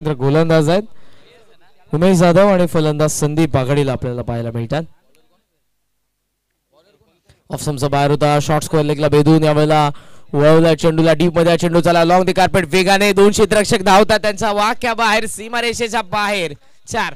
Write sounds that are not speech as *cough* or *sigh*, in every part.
तर गोलंदाज आहेत. उमेश जाधव आणि फलंदाज संदीप आघाडीला आपल्याला पाहायला मिळतात. ऑफसमचा बाहेर होता. शॉर्ट स्कोअर लेगला बेदून यावेळेला वळवला चेंडूला. डीपमध्ये चेंडू चला लॉंग दी कार्पेट वेगाने दोन क्षेत्ररक्षक धावतात त्यांचा वाक्या बाहेर सीमारेषेच्या बाहेर. चार.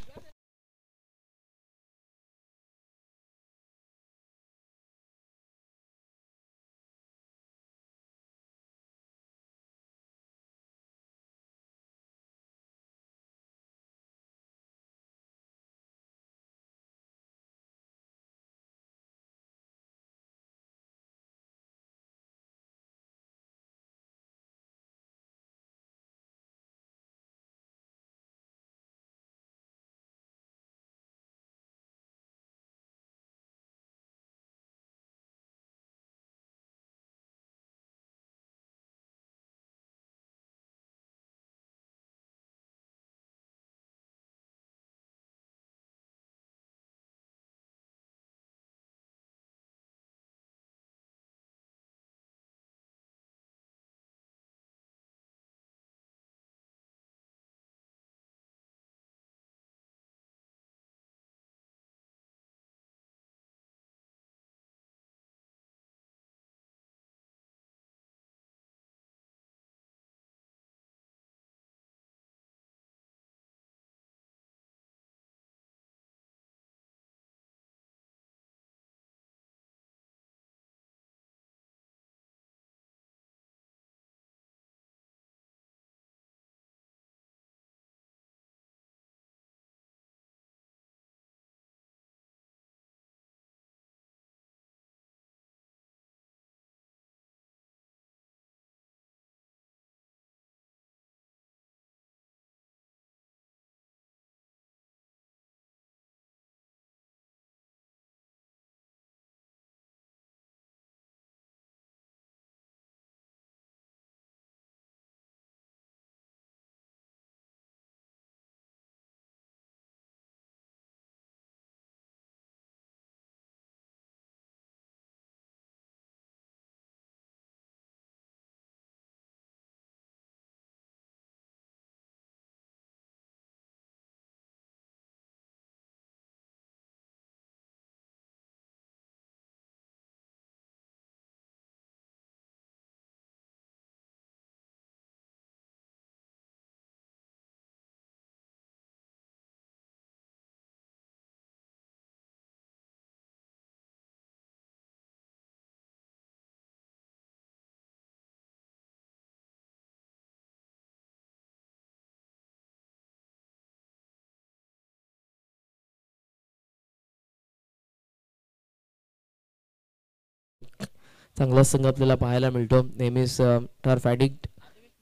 चांगला संघ आपल्याला पाहायला मिळतो. नेहमीच टर्फ ॲडिक्ट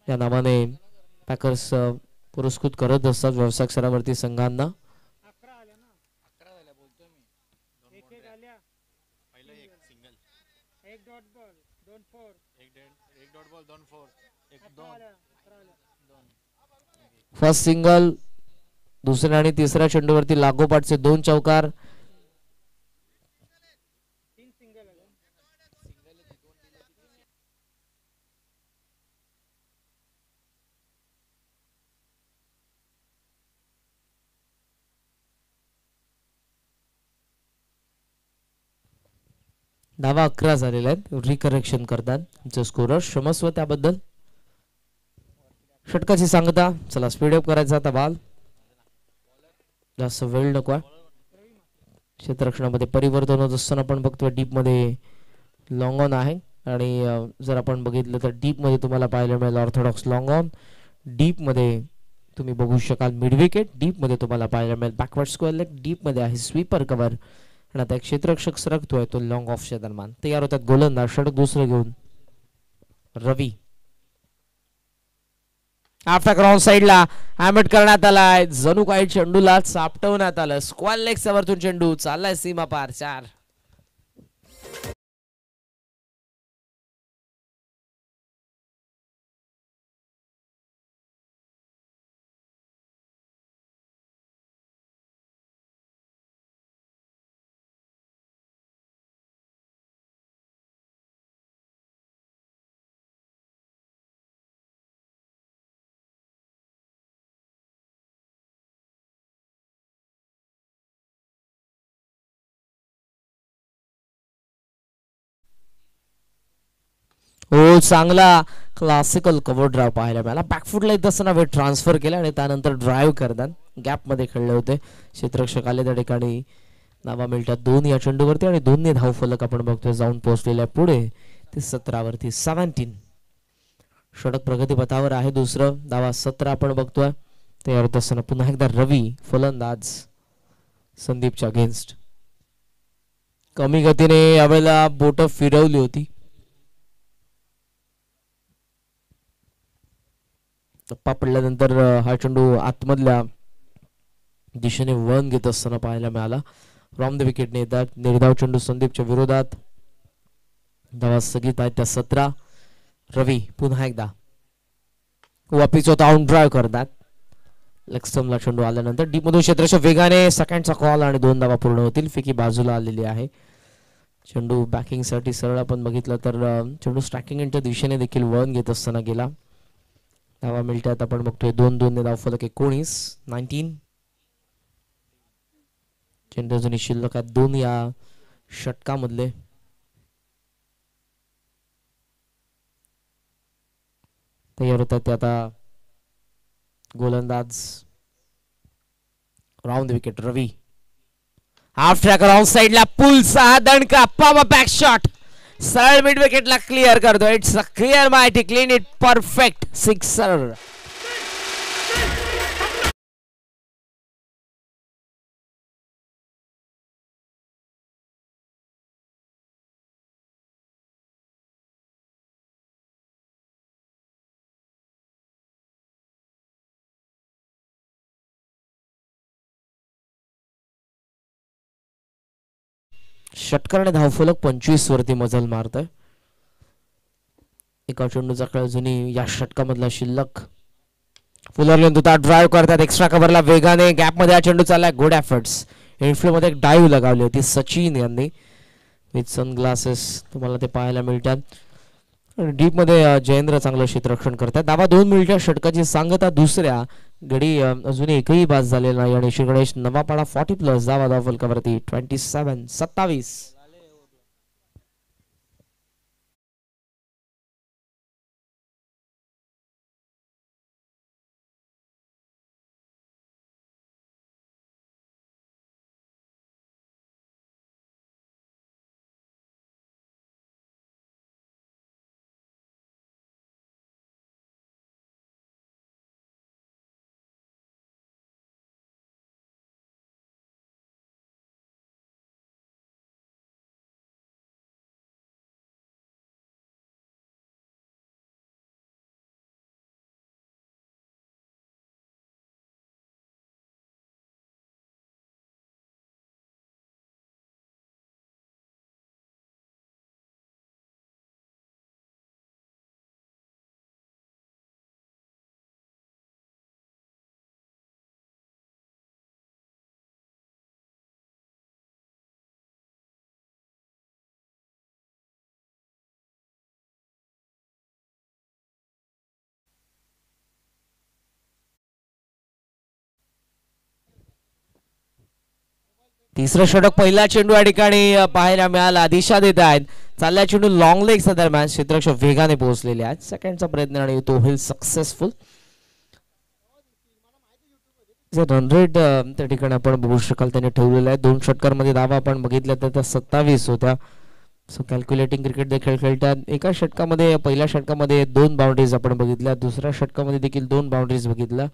या नावाने पॅकर्स पुरस्कृत करत असतात व्यावसायिक स्तरावरती संघांना. फर्स्ट सिंगल दुसऱ्या आणि तिसऱ्या चेंडूवरती लागोपाठचे दोन चौकार. धावा अकरा झालेल्या आहेत. रिकरेक्शन करतात. आमचे स्कोरर क्षमस्व त्याबद्दल. षटकाची सांगता. चला स्पीडअप करायचा आता बाल जास्त वेळ नको क्षेत्ररक्षणामध्ये परिवर्तन होत असताना आपण बघतोय डीपमध्ये लॉंग ऑन आहे. आणि जर आपण बघितलं तर डीपमध्ये तुम्हाला पाहायला मिळेल ऑर्थोडॉक्स लॉंग ऑन डीपमध्ये तुम्ही बघू शकाल मिड विकेट डीपमध्ये तुम्हाला पाहायला मिळेल बॅकवर्ड स्क्वेअर लेग डीपमध्ये आहे स्वीपर कवर आणि आता एक क्षेत्ररक्षक सरकतोय तो लॉंग ऑफच्या दरम्यान. तयार होतात गोलंदाज षटक दुसरं घेऊन रवी. आफ्टर ग्राउंड साईडला हॅमेट करण्यात आलाय. जणू काही चेंडूला चापटवण्यात आलं. स्क्वॉल लेगच्या वरतून चेंडू. चाललाय सीमा पार. चार. हो चांगला क्लासिकल कवर ड्राव पाहायला मिळाला. बॅकफुटला येत असताना वेळ ट्रान्सफर केला आणि त्यानंतर ड्राईव्ह करतात गॅपमध्ये खेळले होते. क्षेत्रक्षक आले त्या ठिकाणी. नावा मिळतात दोन या चेंडूवरती आणि दोन्ही धाव फलक आपण बघतोय. जाऊन पोहोचलेल्या पुढे ते सतरावरती सेव्हन्टीन षटक प्रगतीपथावर आहे दुसरं. धावा सतरा आपण बघतोय. तयार होत असताना पुन्हा एकदा रवी फलंदाज संदीपच्या अगेन्स्ट कमी गतीने यावेळेला बोट फिरवली होती. टप्पा पडल्यानंतर हा चेंडू आतमधल्या दिशेने वळण घेत असताना पाहायला मिळाला. फ्रॉम द विकेटने येतात निर्धाव चेंडू संदीपच्या विरोधात. धावा स्थगित आहेत त्या सतरा. रवी पुन्हा एकदा. वापिस होता आउट ड्राईव्ह करतात लक्समला चेंडू आल्यानंतर डीप मधून क्षेत्राच्या वेगाने सेकंडचा कॉल आणि दोन धावा पूर्ण होतील. फिकी बाजूला आलेली आहे. चेंडू बॅकिंगसाठी सरळ आपण बघितलं तर अं, चेंडू स्ट्रायकिंगच्या दिशेने देखील वळण घेत असताना गेला. धावा मिळतात. आपण बघतोय दोन दोन धाव फलक एकोणीस नाईन्टीन. चेंडू शिल्लक आहेत दोन या षटकामधले. तयार होतात ते आता गोलंदाज. Round wicket Ravi. Half track round साइडला पुलचा दणका पॉप बॅक शॉट सरळ मिड विकेटला क्लिअर करतो इट्स अ क्लिअर माहिती क्लीन इट परफेक्ट सिक्सर षटकाने धावफलक पंचवीस वरती मजल मारतोय. एका चेंडूचा खेळ जुनी या षटकामधला शिल्लक. फुलरलेन तुता ड्राईव्ह करतात एक्स्ट्रा कव्हरला वेगाने गॅपमध्ये हा चेंडू चाललाय. गुड एफर्ट्स इनफ्लो मध्ये एक डाईव्ह लगावली होती सचिन यांनी. विथ सनग्लासेस तुम्हाला ते पाहायला मिळतात. डीपमध्ये जयेंद्र चांगलं क्षेत्ररक्षण करतात. दावा दोन मिनिटच्या षटकाची सांगता दुसऱ्या गडी अजून एकही बाद झालेला नाही. आणि श्री गणेश नवापाडा फॉर्टी प्लस धावा धावलकावरती ट्वेंटी सेव्हन सत्तावीस. तिसरं षटक पहिला चेंडू या ठिकाणी पाहायला मिळाला. दिशा देत आहेत. चालल्या चेंडू लॉंग लेगच्या दरम्यान क्षेत्ररक्षक वेगाने पोहोचलेले आहेत. सेकंडचा प्रयत्न आणि तो होईल सक्सेसफुल रन रेट त्या ठिकाणी आपण बघू शकाल त्याने ठेवलेला आहे. दोन षटकांमध्ये धावा आपण बघितल्या तर त्या सत्तावीस होत्या. सो कॅल्क्युलेटिंग क्रिकेट देखील खेळतात. एका षटकामध्ये पहिल्या षटकामध्ये दोन बाउंड्रीज आपण बघितल्या. दुसऱ्या षटकामध्ये देखील दोन बाउंड्रीज बघितल्या.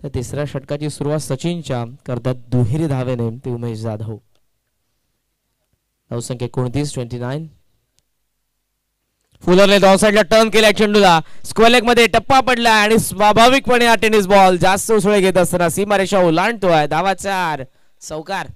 तर तिसऱ्या षटकाची सुरुवात सचिनच्या करतात दुहेरी धावेने ते उमेश जाधव. धावसंख्या एकोणतीस ट्वेंटी नाईन फुलरने डाव साईडला टर्न केला चेंडूला स्क्वेअर लेगमध्ये टप्पा पडला आणि स्वाभाविकपणे हा टेनिस बॉल जास्त उसळे घेत असताना सीमारेषा ओलांडतोय. धावा चार. चौकार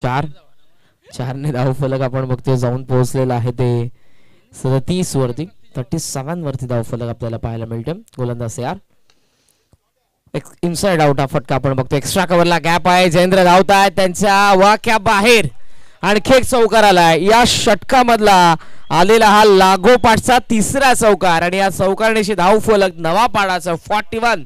37 चारने धाव फलक आपण बघतोय जाऊन पोहोचलेला आहे ते. सदतीस वरती थर्टी सेव्हन वरती धाव फलक आपल्याला पाहायला मिळते गोलंदाज यार. इनसाइड आउट हा फटका आपण बघतो एक्स्ट्रा कव्हरला गॅप आहे. जयेंद्र धावत आहेत त्यांच्या वाक्या बाहेर. आणखी एक चौकार आलाय. या षटकामधला आलेला हा लागोपाठचा तिसरा चौकार. आणि या चौकारण्याशी धाव फलक नवा पाडाचा फॉर्टी वन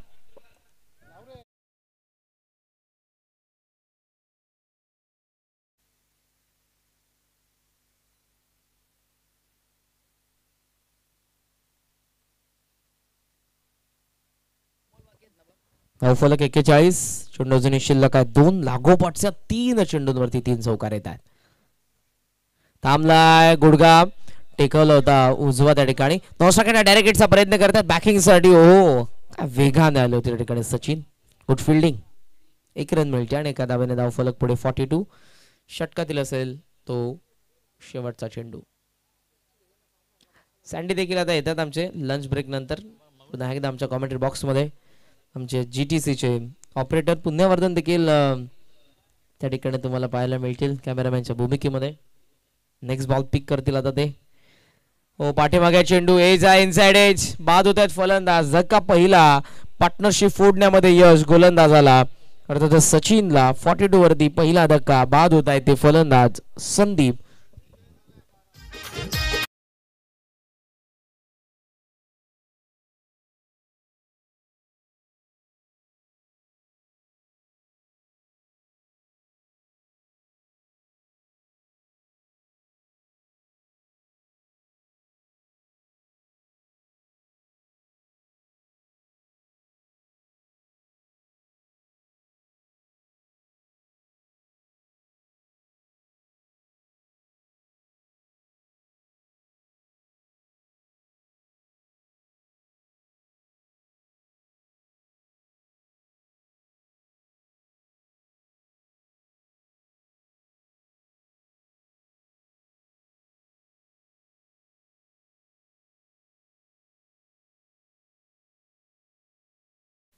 फलक एक्केचाळीस चेंडू अजूनही शिल्लक आहे दोन लागोपाठच्या तीन चेंडूंवरती तीन चौकार येत आहेत. थांबलाय गुडगा टेकवला होता उजवा त्या ठिकाणी. नौशाकडे डायरेक्ट हिटचा प्रयत्न करतात बॅकिंगसाठी हो काय वेगाने आले होते त्या ठिकाणी सचिन. गुड फिल्डिंग एक रन मिळते आणि एका दावेने दाव फलक पुढे फॉर्टी टू षटकातील असेल तो शेवटचा चेंडू. सँडी देखील आता येतात आमचे. लंच ब्रेक नंतर पुन्हा एकदा आमच्या कॉमेंट्री बॉक्समध्ये आमचे जी टी सीचे ऑपरेटर पुण्यवर्धन देखील त्या ठिकाणी तुम्हाला पाहायला मिळतील कॅमेरामॅनच्या भूमिकेमध्ये. नेक्स्ट बॉल पिक करतील आता ते. हो पाठीमागे चेंडू एज आहे इनसाइड एज बाद होत आहेत फलंदाज. धक्का पहिला. पार्टनरशिप फोडण्यामध्ये यश गोलंदाजाला. अर्थात सचिनला फॉर्टी टू वरती पहिला धक्का. बाद होत आहेत ते फलंदाज संदीप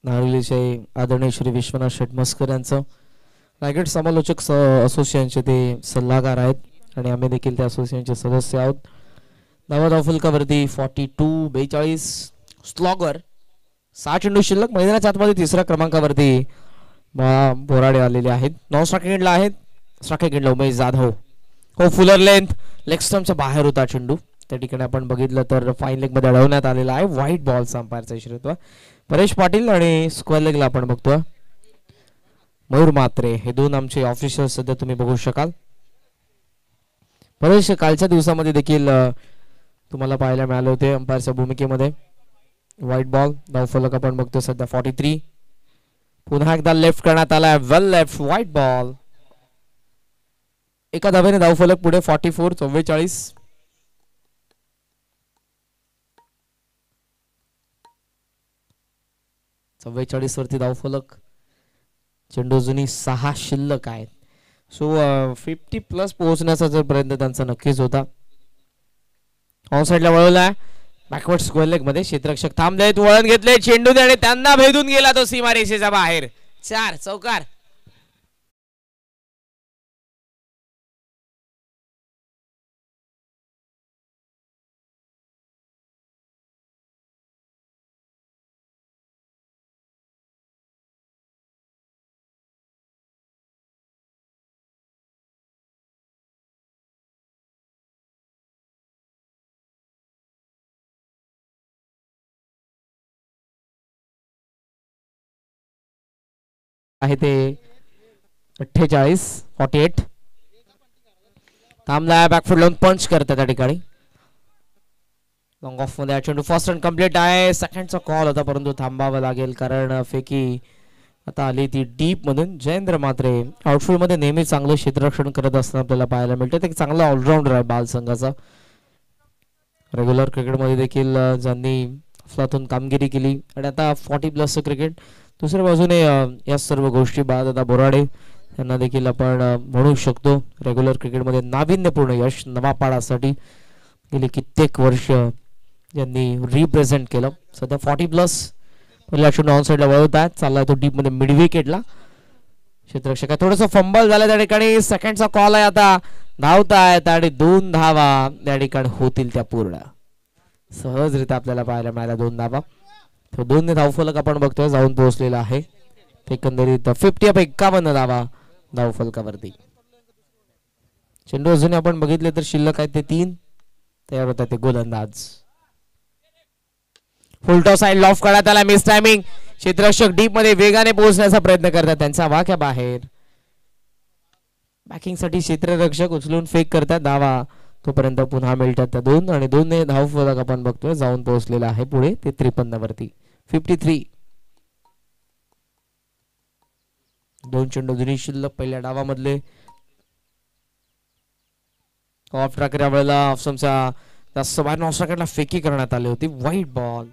नारळीचे आदरणीय श्री विश्वनाथ शेटमस्कर यांचं. रायगड समालोचक स असोसिएशनचे ते सल्लागार आहेत आणि आम्ही देखील त्या असोसिएशनचे सदस्य आहोत. नवा अफुलकावरती फॉर्टी टू बेचाळीस स्लॉगर सहा चेंडू शिल्लक मैदानाच्या आतमध्ये तिसऱ्या क्रमांकावरती बा- बोराडे आलेले आहेत. नऊ स्ट्राकेंडला आहेत. स्ट्राकेंडला उमेश जाधव. हो फुलर लेंथ लेग स्टम्पच्या बाहेर होता चेंडू. त्या ठिकाणी आपण बघितलं तर फाईन लेगमध्ये अडवण्यात आलेला आहे. व्हाईट बॉल अंपायरचा इशारा परेश पाटील आणि स्क्वेअर लेगला आपण बघतोय. मयूर मात्रे हे दोन आमचे ऑफिशियल सध्या तुम्ही बघू शकाल. परेश कालच्या दिवसामध्ये देखील तुम्हाला पाहायला मिळाले होते अंपायरच्या भूमिकेमध्ये. व्हाईट बॉल धावफलक आपण बघतो सध्या फॉर्टी थ्री पुन्हा एकदा लेफ्ट करण्यात आलाय वेल लेफ्ट व्हाईट बॉल एका धावेने धावफलक पुढे फॉर्टी फोर चव्वेचाळीस. चव्वेचाळीस वरती धावफलक चेंडू जुनी सहा शिल्लक आहेत. सो फिफ्टी प्लस पोहोचण्याचा जर प्रयत्न त्यांचा नक्कीच होता. ऑन साईडला वळवलाय बॅकवर्ड स्क्वेअर लेगमध्ये क्षेत्ररक्षक थांबले वळण घेतले चेंडू आणि त्यांना भेदून गेला तो सीमारेषेचा बाहेर. चार चौकार. आहे ते अठ्ठेचाळीस फॉर्टी एट थांबला बॅकफुट लावून पंच करत त्या ठिकाणी. लॉंग ऑफमध्ये चेंडू फर्स्ट रन कंप्लीट आहे. सेकंडचा कॉल होता परंतु थांबावं लागेल कारण फेकी आता आली ती डीप मधून जयेंद्र मात्रे आउटफील्डमध्ये नेहमी चांगलं क्षेत्ररक्षण करत असताना आपल्याला पाहायला मिळतं. ते एक चांगला ऑलराऊंडर आहे बाल संघाचा. रेग्युलर क्रिकेटमध्ये देखील ज्यांनी अफलातून कामगिरी केली. आणि आता फॉर्टी प्लसचं क्रिकेट दुसऱ्या बाजूने या सर्व गोष्टी बाळदादा बोराडे यांना देखील आपण म्हणू शकतो. रेग्युलर क्रिकेटमध्ये नाविन्यपूर्ण यश नवापाडासाठी गेली कित्येक वर्ष यांनी रिप्रेझेंट केलं. सध्या फॉर्टी प्लस पहिला शून्य ऑन साईडला वळवत आहेत. चालला तो डीपमध्ये मिड विकेटला क्षेत्ररक्षक आहे. थोडस फंबल झालं त्या ठिकाणी. सेकंडचा कॉल आहे आता. धावतायत आणि दोन धावा त्या ठिकाणी होतील त्या पूर्ण. सहजरित्या आपल्याला पाहायला मिळाल्या दोन धावा. तो दोन धावफलक आपण बघतोय जाऊन पोहोचलेला आहे. एकंदरीत फिफ्टी अप एक्कावन्न धावा धावफलकावरती. चेंडू अजून आपण बघितले तर शिल्लक आहेत ते तीन. तयार होतात ते गोलंदाज. फुलटॉस साईड लॉफ काढा त्याला मिस टायमिंग क्षेत्ररक्षक डीपमध्ये वेगाने पोहोचण्याचा प्रयत्न करतात त्यांचा वाक्या बाहेर. बॅकिंगसाठी क्षेत्ररक्षक उचलून फेक करतात धावा. तोपर्यंत पुन्हा मिळतात त्या दोन आणि दोन धाव फलक आपण बघतोय जाऊन पोहोचलेला आहे पुढे ते त्रेपन्न वरती फिफ्टी थ्री दोन चेंडू जुनी शिल्लक पहिल्या डावामधले. ऑफ ट्रॅकर या वेळेला ऑफसमचा जास्त बाहेर ऑफ ट्रॅकरला फेकी करण्यात आली होती. वाईट बॉल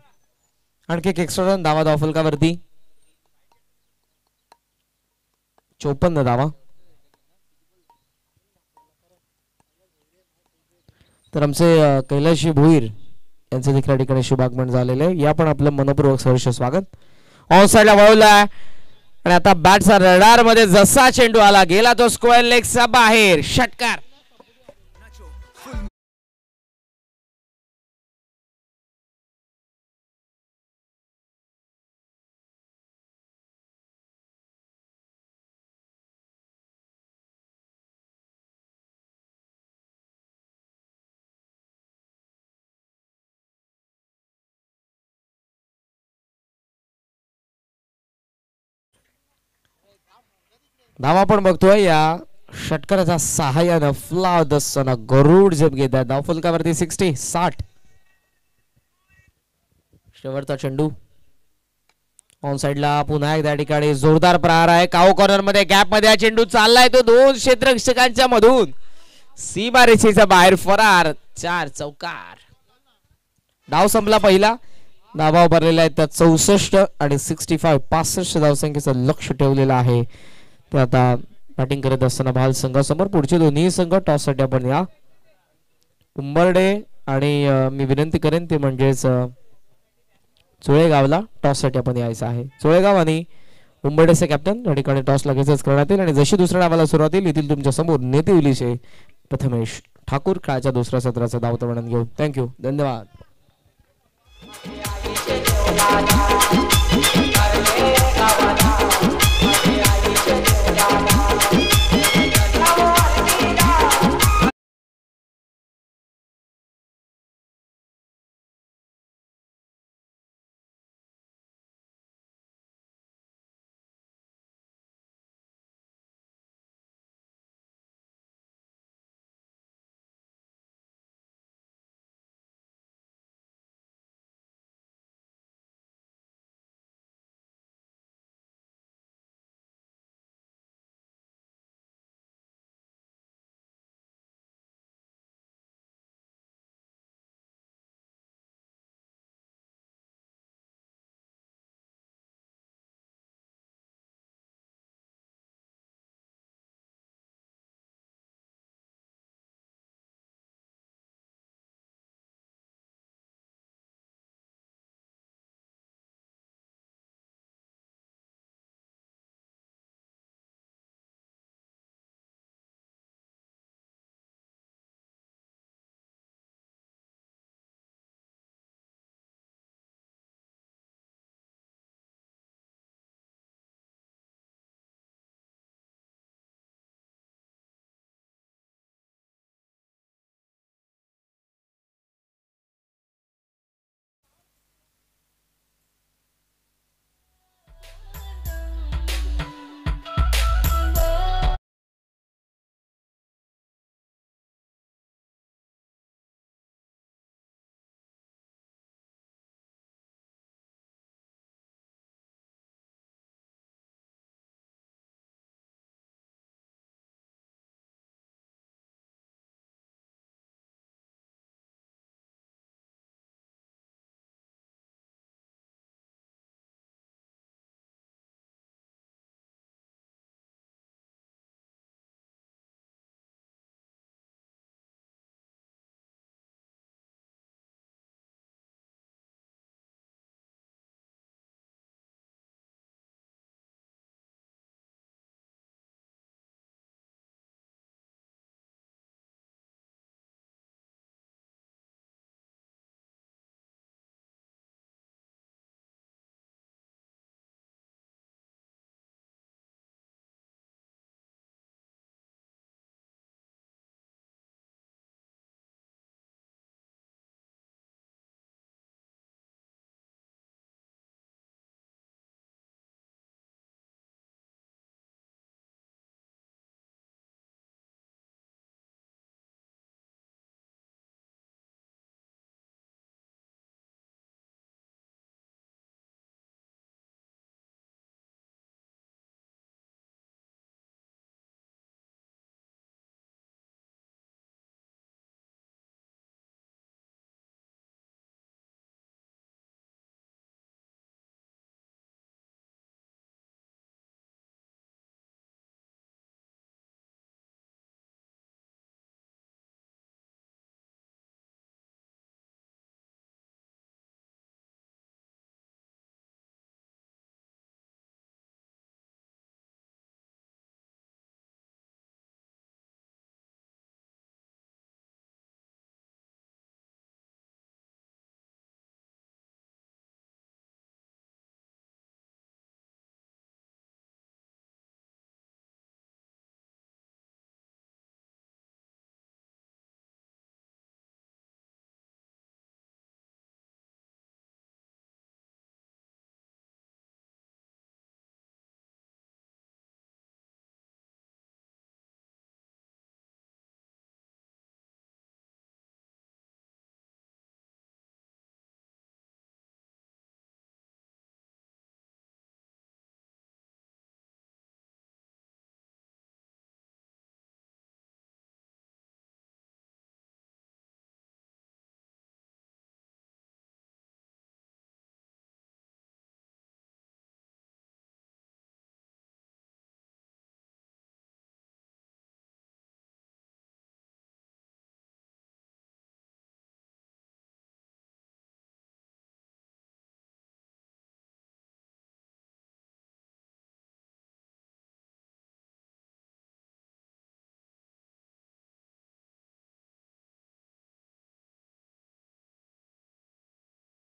आणखी एक एक्स्ट्रा रन धावा धाव फलकावरती. चोपन्न धावा तर आमचे कैलाशी भोईर यांचं देखील या ठिकाणी शुभागमन झालेले आहे. या पण आपलं मनपूर्वक सहर्ष स्वागत. ऑन साईडला वळवला आणि आता बॅटचा रडारमध्ये जसा चेंडू आला गेला तो स्क्वेअर लेगचा बाहेर. षटकार. धावा आपण बघतोय या षटकाराच्या सहाय्यानं फ्लाव दसना गरुड झेप घेत आहे. धावफलकावरती सिक्स्टी साठ. शेवटचा चेंडू. ऑन साइडला पुन्हा एकदा ठिकाणी जोरदार प्रहार आहे. काओ कॉर्नरमध्ये गॅपमध्ये हा चेंडू चाललाय तो दोन क्षेत्ररक्षकांच्या मधून. सीमा रेषेच्या बाहेर फरार चार चौकार. डाव संपला पहिला. धावा उभारलेला आहे त्यात चौसष्ट आणि सिक्स्टी फाय पासष्ट धावसंख्येचं लक्ष ठेवलेलं आहे. ते आता बॅटिंग करत असताना भाल संघासमोर. पुढचे दोन्ही संघ टॉससाठी आपण या. उंबर्डे आणि मी विनंती करेन ते म्हणजेच चुळेगावला टॉससाठी आपण यायचं आहे. चुळेगाव आणि उंबर्डेचे कॅप्टन या ठिकाणी टॉस लगेचच करण्यात येईल. आणि जशी दुसऱ्या डावाला सुरुवात येईल येथील तुमच्यासमोर नेते प्रथमेश ठाकूर काळच्या दुसऱ्या सत्राचं धावतं वर्णन घेऊ. थँक्यू धन्यवाद. Bye.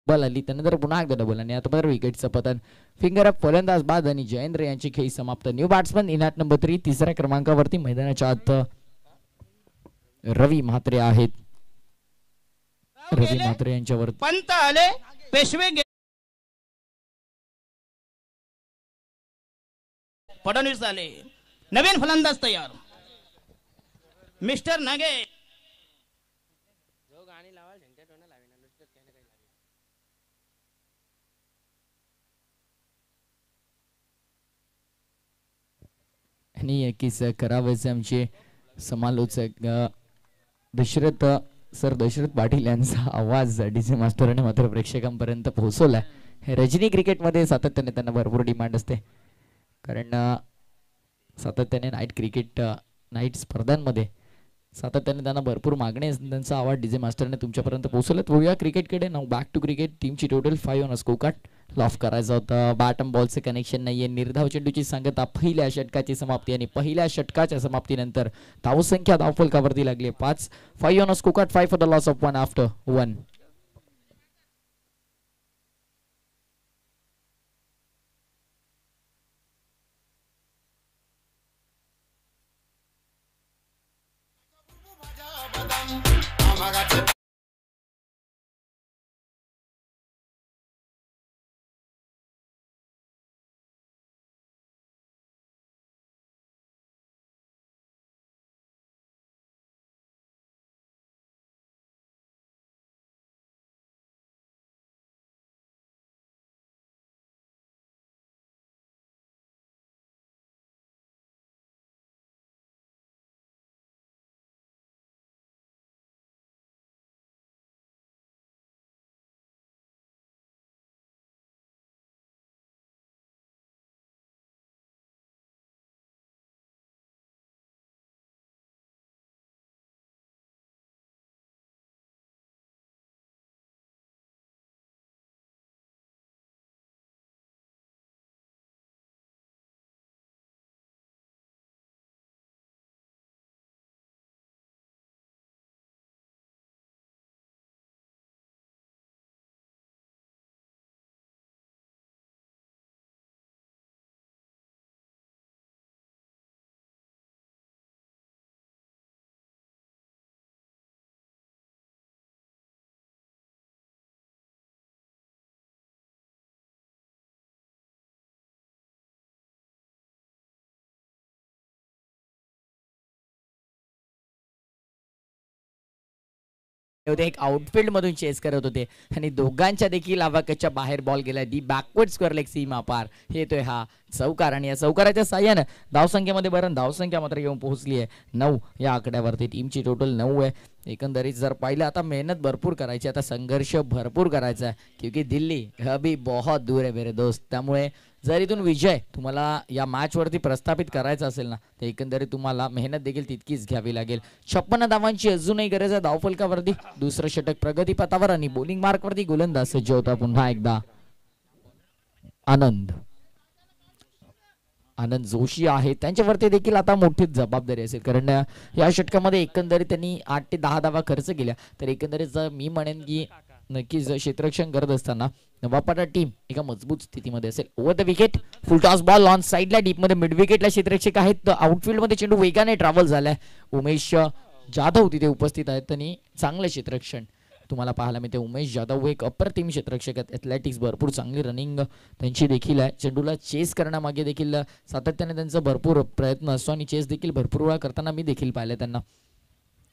बॉल त्यानंतर पुन्हा एकदा डबल आणि आता मात्र विकेटचं पतन. फिंगर अप फलंदाज बाद आणि जयेंद्र यांची खेळी समाप्त. New batsman in number three तिसऱ्या क्रमांकावरती मैदानाच्या आत रवी म्हात्रे आहेत. रवी म्हात्रे यांच्यावर पंत आले पेशवे फडणवीस आले. नवीन फलंदाज तयार. मिस्टर नागे आणि एकीच करावयाचे आमचे समालोचक दशरथ सर दशरथ पाटील यांचा आवाज डी सी मास्टरने मात्र प्रेक्षकांपर्यंत पोहोचवलाय. हे रजनी क्रिकेटमध्ये सातत्याने त्यांना भरपूर डिमांड असते. कारण सातत्याने नाईट क्रिकेट नाईट स्पर्धांमध्ये सातत्याने त्यांना भरपूर मागणी त्यांचा आवाज डीजे मास्टरने तुमच्यापर्यंत पोहोचवलेत वळूया क्रिकेटकडे नाव बॅक टू क्रिकेट टीमची total five on scorecard loft करायचा होता. बॅट अँड बॉलचं कनेक्शन नाहीये. निर्धाव चेंडूची सांगता पहिल्या षटकाची समाप्ती आणि पहिल्या षटकाच्या समाप्तीनंतर धावसंख्या धावफलकावरती लागली पाच five on scorecard five for the loss of one after one होते एक आउटफील्ड मधून चेस करत होते. आणि दोघांच्या देखील आवाक्याच्या बाहेर बॉल गेला. दी बॅकवर्ड स्क्वेअर लेग सीमा पार. हे येतोय हा चौकार. आणि या चौकाराच्या साह्यानं धावसंख्येमध्ये बरं धावसंख्या मात्र येऊन पोहोचली आहे. नऊ या आकड्यावरती टीमची टोटल नऊ आहे. एकंदरीत जर पाहिलं आता मेहनत भरपूर करायची आता संघर्ष भरपूर करायचा आहे. क्योंकि दिल्ली अभी बहुत दूर आहे मेरे दोस्त. त्यामुळे जर इथून विजय तुम्हाला या मॅच वरती प्रस्थापित करायचा असेल ना तर एकंदरीत तुम्हाला मेहनत देखील तितकीच घ्यावी लागेल. छप्पन्न धावांची अजूनही गरज आहे धावफलकावरती. दुसरं षटक प्रगतीपथावर आणि बॉलिंग मार्कवरती गोलंदाज सज्ज होता पुन्हा एकदा. आनंद. आनंद जोशी आहे. त्यांच्यावरती देखील आता मोठीच जबाबदारी असेल. कारण या षटकामध्ये एकंदरीत त्यांनी आठ ते दहा धावा खर्च केल्या. तर एकंदरीत जर मी म्हणेन की नक्कीच क्षेत्ररक्षण करत असताना नवापाटा टीम एका मजबूत स्थितीमध्ये असेल. Over the wicket full toss ball on साईडला डीपमध्ये मिड विकेटला क्षेत्ररक्षक आहेत. तर मध्ये चेंडू वेगाने ट्रॅव्हल झालाय. उमेश जाधव तिथे उपस्थित आहेत. आणि चांगलं क्षेत्ररक्षण तुम्हाला पाहायला मिळते उमेश जाधव एक अप्रतिम क्षेत्ररक्षक आहेत. ॲथलेटिक्स भरपूर चांगली रनिंग त्यांची देखील आहे. चेंडूला चेस करण्यामागे देखील सातत्याने त्यांचा भरपूर प्रयत्न असतो आणि चेस देखील भरपूर वेळा करताना मी देखील पाहिलं त्यांना.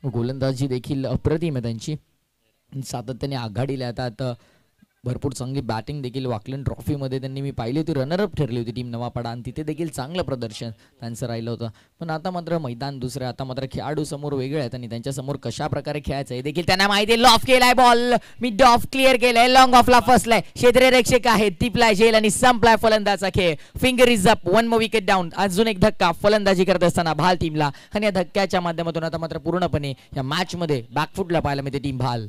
गोलंदाजी देखील अप्रतिम आहे त्यांची. सातत्याने आघाडीला येतात. भरपूर चांगली बॅटिंग देखील वाकलन ट्रॉफीमध्ये त्यांनी मी पाहिली होती. रनरअप ठरली होती टीम नवापाडा आणि तिथे देखील चांगलं प्रदर्शन त्यांचं राहिलं होतं. पण आता मात्र मैदान दुसरं आता मात्र खेळाडू समोर वेगळे आहेत आणि त्यांच्यासमोर कशा प्रकारे खेळायचं हे देखील त्यांना माहिती आहे. लॉफ केलाय बॉल मी डॉफ क्लिअर केलाय. लॉंग ऑफला फसलाय. क्षेत्ररक्षक आहे. टिपलाय झेल आणि संपलाय फलंदाचा खेळ. Finger is up one more wicket down अजून एक धक्का. फलंदाजी करत असताना भाल टीमला आणि या धक्क्याच्या माध्यमातून आता मात्र पूर्णपणे या मॅचमध्ये बॅकफुटला पाहायला मिळते टीम भाल.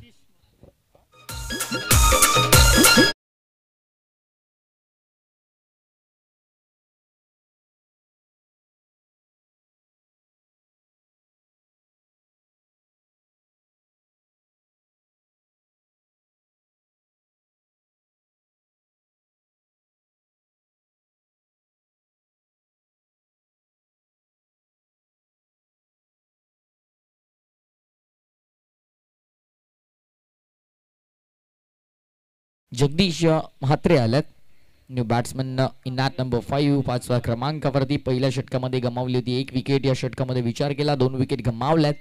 जगदीश म्हात्रे आल्यात. New batsman in at number five पाचव्या क्रमांकावरती पहिल्या षटकामध्ये गमावली होती. एक विकेट या षटकामध्ये विचार केला दोन विकेट गमावल्यात.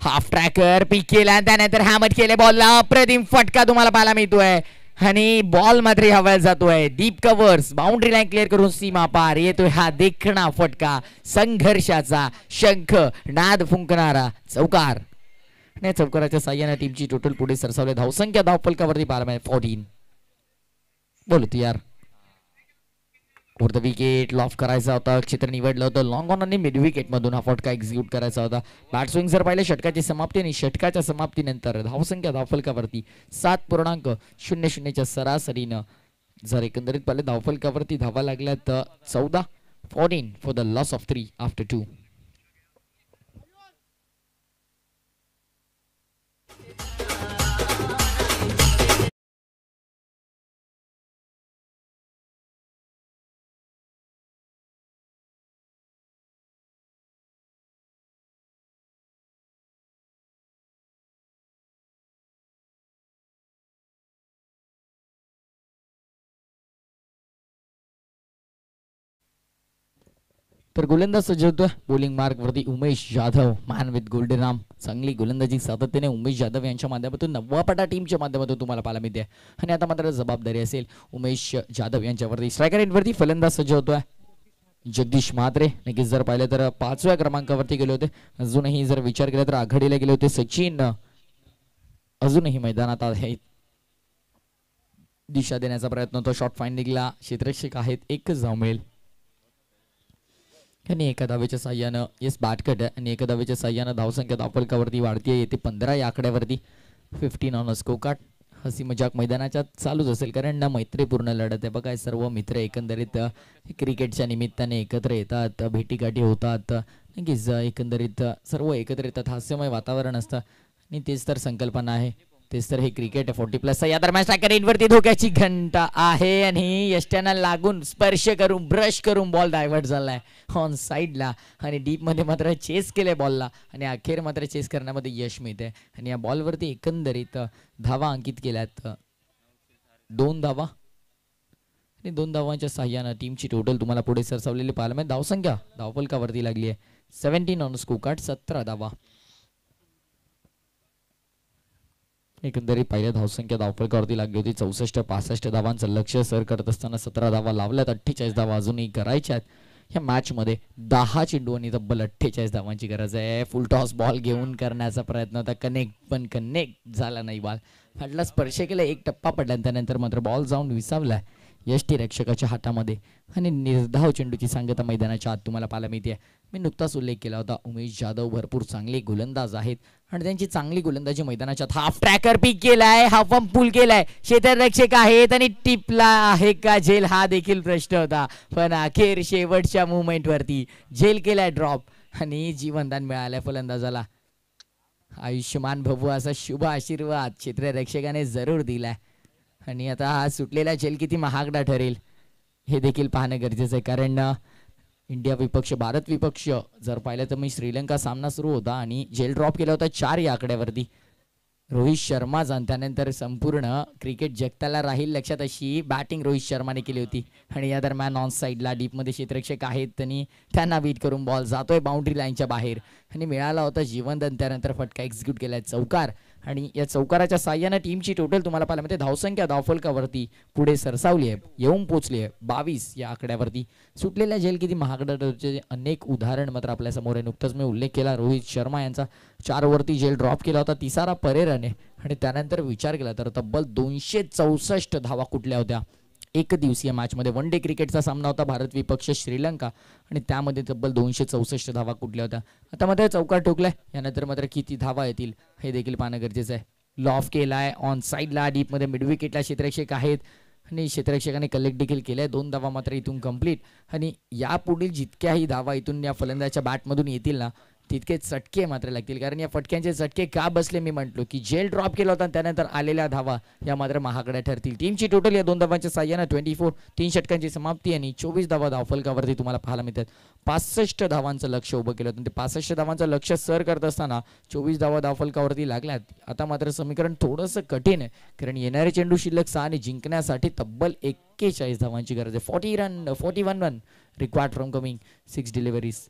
हाफ ट्रॅकर पिक केला त्यानंतर हॅमट केले बॉलला अप्रतिम फटका तुम्हाला पाहायला मिळतोय. आणि बॉल मात्र हव्यात जातोय. Deep covers boundary line clear करून सीमा पार. येतोय हा देखणा फटका. संघर्षाचा शंख नाद फुंकणारा चौकार. नाही चौकाराच्या साह्याने टीमची टोटल पुढे सरसावले. धावसंख्या धावफलकावरती पाहायला मिळेल. फोर्टीन बोलू तू यार. ओव्हर द विकेट लॉफ करायचा होता. क्षेत्र निवडलं होतं. लॉंग ऑन आणि मिड विकेट मधून हा फटका एक्झिक्यूट करायचा होता. बॅट स्विंग जर पाहिले षटकाची समाप्ती आणि षटकाच्या समाप्तीनंतर धावसंख्या धावफलकावरती सात पूर्णांक शून्य शून्यच्या सरासरीनं जर एकंदरीत पाहिले धावफलकावरती धावा लागल्या तर चौदा. Fourteen for the loss of three after two तर गोलंदाज सज्ज होतोय बोलिंग मार्क वरती Umesh Jadhav man with golden arm चांगली गोलंदाजी सातत्याने उमेश जाधव यांच्या माध्यमातून नव्वापटा टीमच्या माध्यमातून तुम्हाला पाहायला मिळते. आणि आता मात्र जबाबदारी असेल उमेश जाधव यांच्यावरती स्ट्रायकर फलंदाज सज्ज होतोय जगदीश म्हात्रे नक्कीच जर पाहिलं तर पाचव्या क्रमांकावरती गेले होते. अजूनही जर विचार केला तर आघाडीला गेले होते सचिन. अजूनही मैदानात आहेत दिशा देण्याचा प्रयत्न होतो. शॉर्ट निघला क्षेत्ररक्षक आहेत. एकच धाव मिळेल. आणि एका धावेच्या साह्यानं येस बॅटकट आहे आणि एका धावेच्या साह्यानं धावसंख्या धावफलकावरती आहे येते पंधरा या आकड्यावरती फिफ्टीन ऑन स्कोकाट हसी मजाक मैदानाच्या चालूच असेल कारण ना मैत्रीपूर्ण लढत आहे बघा सर्व मित्र एकंदरीत क्रिकेटच्या निमित्ताने एकत्र येतात भेटीगाठी होतात नक्कीच एकंदरीत सर्व एकत्र येतात हास्यमय वातावरण असतं. आणि तेच तर संकल्पना आहे. तेच तर हे क्रिकेट आहे. फोर्टी प्लस या दरम्यान स्ट्रायकर इनवरती धोक्याची घंटा आहे आणि यष्ट्यांना लागून स्पर्श करून ब्रश करून बॉल डायव्हर्ट झालाय. ऑन साईडला आणि डीपमध्ये मात्र चेस केले बॉलला आणि अखेर मात्र चेस करण्यामध्ये यश मिळते आणि या बॉलवरती एकंदरीत धावा अंकित केल्यात. दोन धावा. आणि दोन धावांच्या सहाय्यानं टीमची टोटल तुम्हाला पुढे सरसावलेली पाहायला मिळेल. धावसंख्या धावपलकावरती लागली आहे. सेव्हन्टीन ऑन स्कोकाट सतरा धावा. एकंदरीत पहिल्या धावसंख्या धावपळकावरती लागली होती. चौसष्ट पासष्ट धावांचं लक्ष सर करत असताना सतरा धावा लावल्यात. अठ्ठेचाळीस धावा अजूनही करायच्या आहेत. या मॅचमध्ये दहा चेंडू आणि तब्बल अठ्ठेचाळीस धावांची गरज आहे. फुल टॉस बॉल घेऊन करण्याचा प्रयत्न होता. कनेक्ट पण कनेक्ट झाला नाही बॉल. फाटला स्पर्श केला. एक टप्पा पडला आणि त्यानंतर मात्र बॉल जाऊन विसावला यष्टी रक्षकाच्या हातामध्ये. आणि निर्धाव चेंडूची सांगता मैदानाच्या आत तुम्हाला पाहायला मिळते. मी नुकताच उल्लेख केला होता उमेश जाधव भरपूर चांगले गोलंदाज आहेत. आणि त्यांची चांगली गोलंदाजी मैदानाच्या आत. हाफ ट्रॅकर पिक केलाय हाफ पूल केलाय क्षेत्ररक्षक आहेत आणि टिपला आहे का झेल हा देखील प्रश्न होता. पण अखेर शेवटच्या मुवमेंट वरती झेल केलाय ड्रॉप आणि जीवनदान मिळालंय फलंदाजाला. आयुष्यमान भभू असा शुभ आशीर्वाद क्षेत्ररक्षकाने जरूर दिलाय. आणि आता हा सुटलेला जेल किती महागडा ठरेल हे देखील पाहणं गरजेचं आहे. कारण इंडिया विपक्ष भारत विपक्ष जर पाहिलं तर मी श्रीलंका सामना सुरू होता आणि जेल ड्रॉप केला होता चार या आकड्यावरती. रोहित शर्मा जाण त्यानंतर संपूर्ण क्रिकेट जगताला राहील लक्षात अशी बॅटिंग रोहित शर्माने केली होती. आणि या दरम्यान ऑन साईडला डीपमध्ये क्षेत्रक्षक आहेत त्यांनी त्यांना बीट करून बॉल जातोय बाउंड्री लाईनच्या बाहेर. आणि मिळाला होता जीवनदान त्यानंतर फटका एक्झिक्यूट केलाय चौकार. आणि या चौकाराच्या साह्यानं टीमची टोटल तुम्हाला पाहिल्यामध्ये धावसंख्या धावफलकावरती पुढे सरसावली आहे येऊन पोचली आहे बावीस या आकड्यावरती. सुटलेल्या जेल किती महागड्याचे अनेक उदाहरण मात्र आपल्यासमोर आहे. नुकतंच मी उल्लेख केला रोहित शर्मा यांचा चारवरती जेल ड्रॉप केला होता तिसारा परेराने. आणि त्यानंतर विचार केला तर तब्बल दोनशे चौसष्ट धावा कुठल्या होत्या? एक दिवसीय मॅचमध्ये वन डे क्रिकेटचा सामना होता भारत विपक्ष श्रीलंका. आणि त्यामध्ये तब्बल दोनशे चौसष्ट धावा कुठल्या होत्या? आता मात्र चौकार ठोकलाय. यानंतर मात्र किती धावा येतील हे देखील पाहणं गरजेचं आहे. लॉफ केलाय ऑन साईडला डीपमध्ये मिडविकेटला क्षेत्रक्षेक क्षेत्ररक्षक आहेत. आणि क्षेत्ररक्षकाने कलेक्ट देखील केलंय. दोन धावा मात्र इथून कंप्लीट आणि यापुढील जितक्याही धावा इथून या फलंदाच्या बॅटमधून येतील ना तितके चटके मात्र लागतील. कारण या फटक्यांचे चटके का बसले मी म्हटलो की जेल ड्रॉप केला होता आणि त्यानंतर आलेल्या धावा या मात्र महागड्या ठरतील. टीमची टोटल या दोन धावांच्या साह्यानं ट्वेंटी फोर तीन षटकांची समाप्ती आणि चोवीस धावा धावफलकावरती तुम्हाला पाहायला मिळतात. पासष्ट धावांचं लक्ष उभं केलं होतं ते पासष्ट धावांचं लक्ष सर करत असताना चोवीस धावा धावफलकावरती लागल्यात. आता मात्र समीकरण थोडंसं कठीण आहे. कारण येणारे चेंडू शिल्लक सहा आणि जिंकण्यासाठी तब्बल एक्केचाळीस धावांची गरज आहे. Forty run forty one run required from coming six deliveries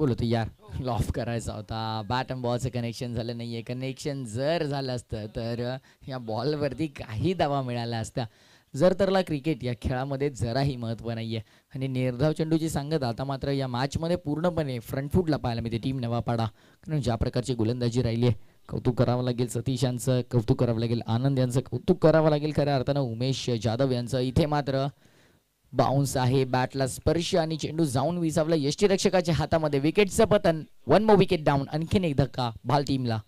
बोलतो यार *laughs* लॉफ करायचा होता. बॅट अँड बॉलचं कनेक्शन झालं नाही आहे कनेक्शन जर झालं असतं तर या बॉलवरती काही दावा मिळाला असता. जर तरला क्रिकेट या खेळामध्ये जराही महत्त्व नाही आहे आणि निर्धाव चेंडूची सांगत आता मात्र या मॅचमध्ये पूर्णपणे फ्रंटफूटला पाहायला मिळते. टीम नवापाडा कारण ज्या प्रकारची गोलंदाजी राहिली आहे कौतुक करावं लागेल सतीश यांचं कौतुक करावं लागेल आनंद यांचं कौतुक करावं लागेल खऱ्या अर्थानं उमेश जाधव यांचं. इथे मात्र बाउन्स आहे बॅटला स्पर्श आणि चेंडू जाऊन विसावला. यष्टीरक्षकाच्या हातामध्ये विकेटचं पतन. वन मो विकेट डाऊन आणखीन एक धक्का. भाल टीमला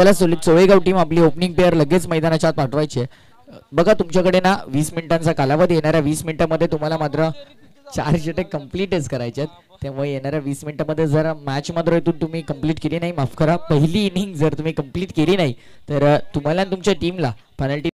चला सोली चोळेगाव टीम आपली ओपनिंग प्लेअर लगेच मैदानाच्या आत पाठवायची बघा तुमच्याकडे ना वीस मिनिटांचा कालावधी येणाऱ्या वीस मिनिटांमध्ये तुम्हाला मात्र चार षटक कम्प्लीटच करायचे आहेत. त्यामुळे येणाऱ्या वीस मिनिटांमध्ये जर मॅच मात्र इथून तुम्ही कंप्लीट केली नाही. माफ करा पहिली इनिंग जर तुम्ही कंप्लीट केली नाही तर तुम्हाला तुमच्या टीमला पेनल्टी